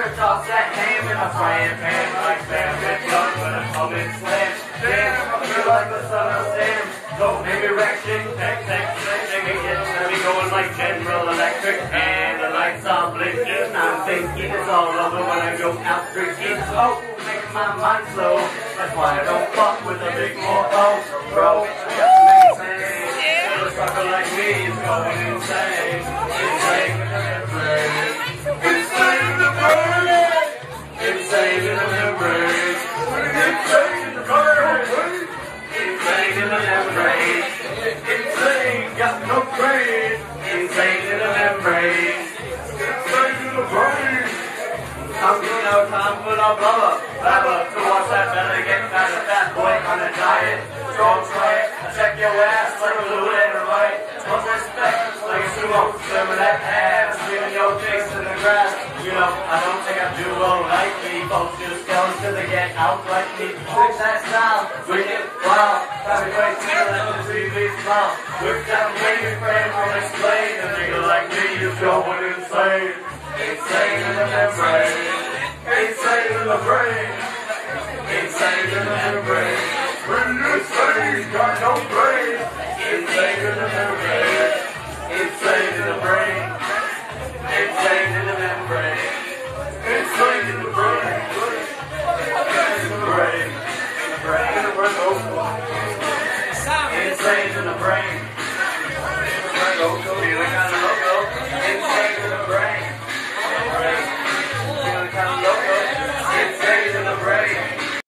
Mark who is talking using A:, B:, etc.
A: sure toss that ham in a frying pan like bandit done with a public slam. Damn, I feel like the son of Sam. Don't make me wreck shit, tech, tech, tech, tech, get me going like General Electric and the lights are blinking. I'm thinking it's all over when I go out drinking. Oh, make my mind slow. That's why I don't fuck with a big more oh, bro. Just sense. A sucker like me is going. Insane The membrane. Insane, got no brain. Insane in the membrane. Insane in the brain. I'm getting no time for no blubber. Blabber to watch that belly get fat, a fat boy on a diet. Strong sweat, I check your ass like a blue and a right. Much respect, like a sumo, swimming that ass, leaving your face in the grass. You know, I don't think I do well. Folks just go till they get out like me. Fix that style, wicked, wow. Happy place to let the TV smile. Whip that baby friend from explain. A nigga like me is going insane. Insane in the membrane. Insane in the brain. Insane in the membrane. When you say got no brain. Insane in the membrane. Insane in the brain. Insane in the membrane. Insane in the brain. Insane in the brain.